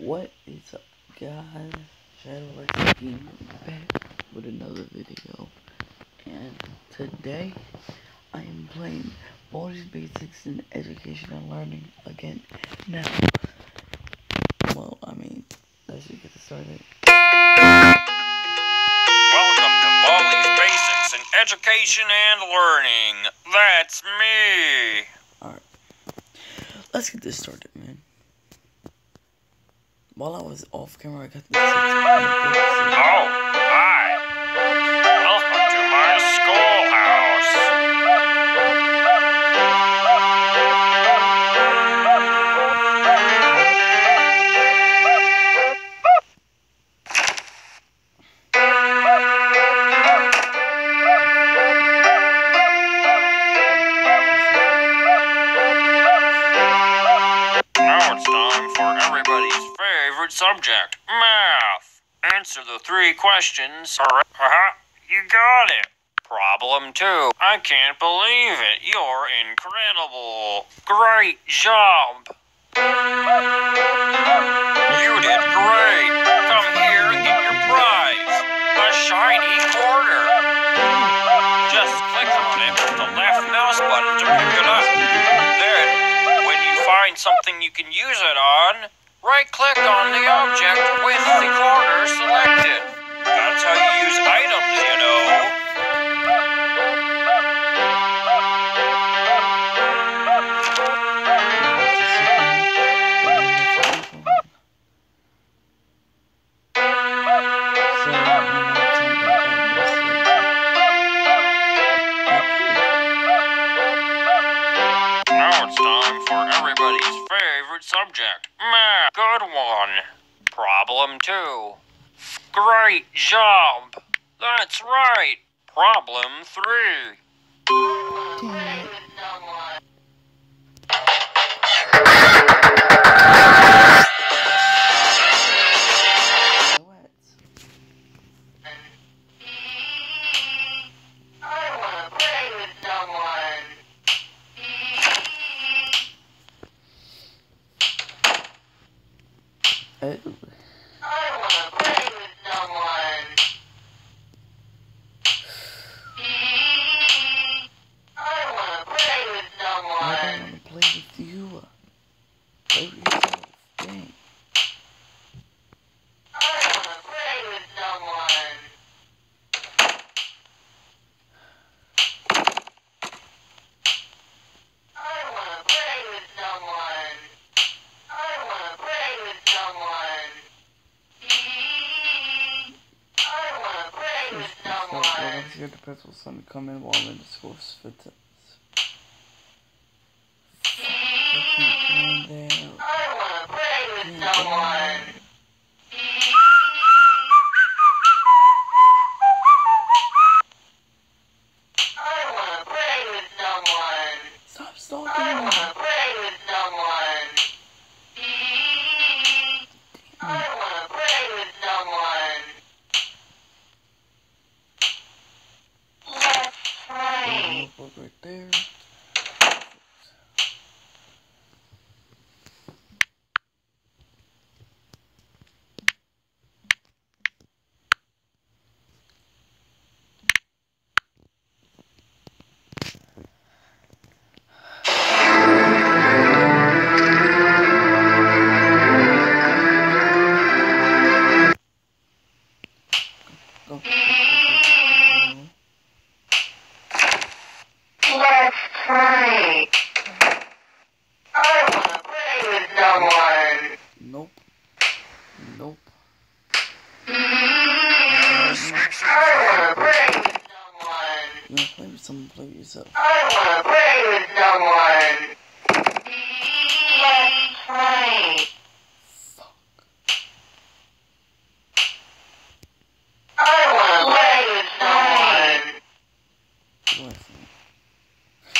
What is up, guys? Shadowlex Gamer back with another video. And today, I am playing Baldi's Basics in Education and Learning again. Now, well, I mean, let's just get started. Welcome to Baldi's Basics in Education and Learning. That's me. Let's get this started, man. While I was off camera, I got minute Oh, hi. Subject, math. Answer the three questions. Haha, you got it. Problem two. I can't believe it. You're incredible. Great job. You did great. Come here and get your prize. A shiny quarter. Just click on it with the left mouse button to pick it up. Then, when you find something you can use it on, right click on the object with the corner selected. That's subject, math. Good one. Problem two. Great job. That's right. Problem three. With I don't wanna play with someone. I want to play with you. Play with yourself. Dang. I wanna play with someone. I wanna play with someone. I wanna play with someone. I wanna play with Well, get the principal's son to come in while I'm in the school for t- Fucking come there. I wanna play with someone. Play. I wanna play with someone. Nope. Nope. I wanna play with someone. You wanna play with someone, play with yourself. I wanna play with someone. Play. Fuck. I wanna play with someone. Me.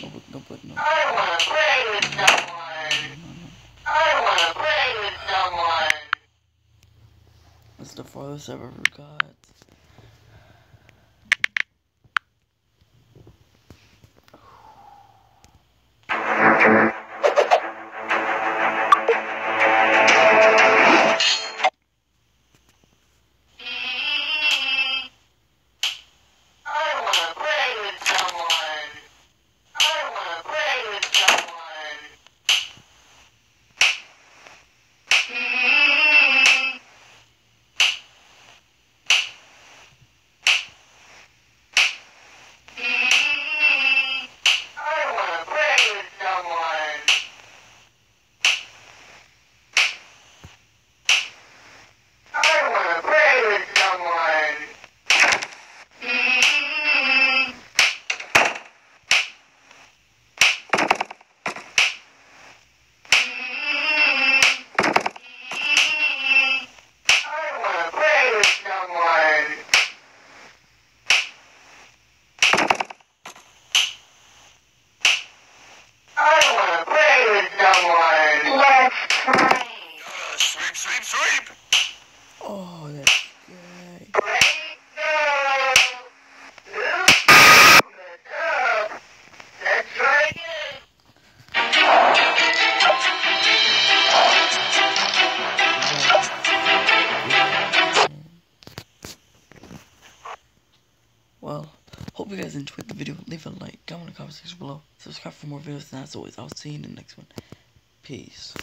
No, but- no, but no. I don't with someone play with someone. I wanna play with someone. That's the farthest I've ever got. Hope you guys enjoyed the video. Leave a like, comment in the comment section below. Subscribe for more videos, and as always, I'll see you in the next one. Peace.